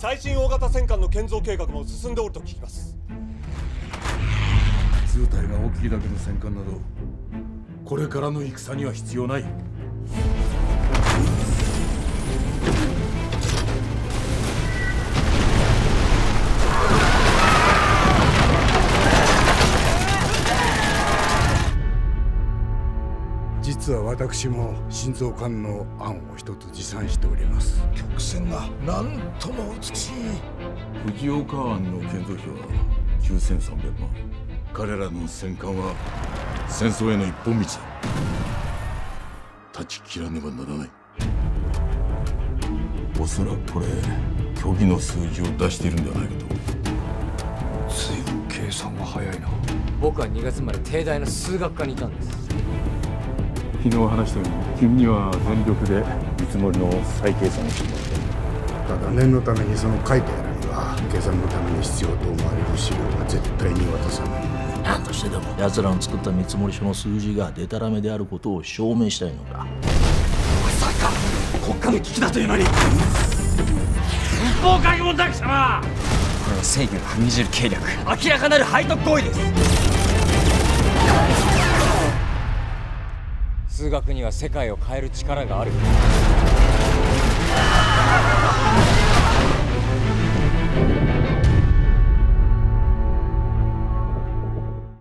最新大型戦艦の建造計画も進んでおると聞きます。図体が大きいだけの戦艦などこれからの戦には必要ない。実は私も心臓管の案を一つ持参しております。曲線がなんとも美しい。藤岡湾の建造費は9300万。彼らの戦艦は戦争への一本道だ。断ち切らねばならない。おそらくこれ虚偽の数字を出しているんではないかと。随分計算が早いな。僕は2月まで帝大の数学科にいたんです昨日話したように君には全力で見積もりの再計算をしてもらうただ念のためにその書いてあるには計算のために必要と思われる資料は絶対に渡さない。何としてでも奴らの作った見積書の数字がデタラメであることを証明したいのだまさか国家の危機だというのに。文法会もだ貴様これは正義が踏みにじる計略。明らかなる背徳行為です数学には世界を変える力がある「